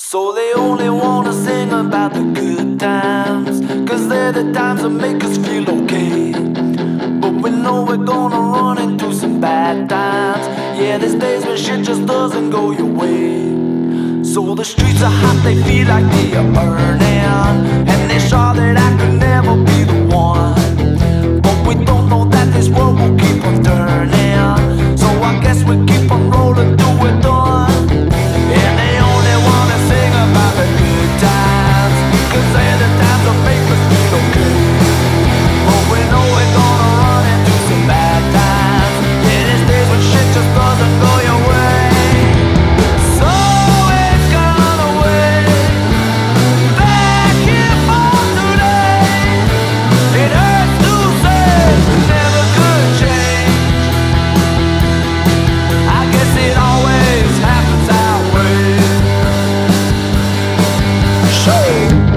So they only wanna sing about the good times. Cause they're the times that make us feel okay. But we know we're gonna run into some bad times. Yeah, there's days when shit just doesn't go your way. So the streets are hot, they feel like they are burning. shame.